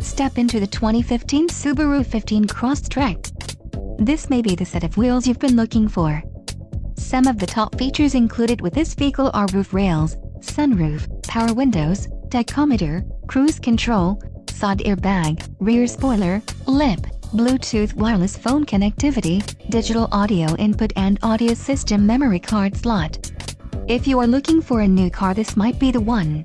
Step into the 2015 Subaru 15 Crosstrek. This may be the set of wheels you've been looking for. Some of the top features included with this vehicle are roof rails, sunroof, power windows, tachometer, cruise control, side airbag, rear spoiler, lip, Bluetooth wireless phone connectivity, digital audio input and audio system memory card slot. If you are looking for a new car this might be the one.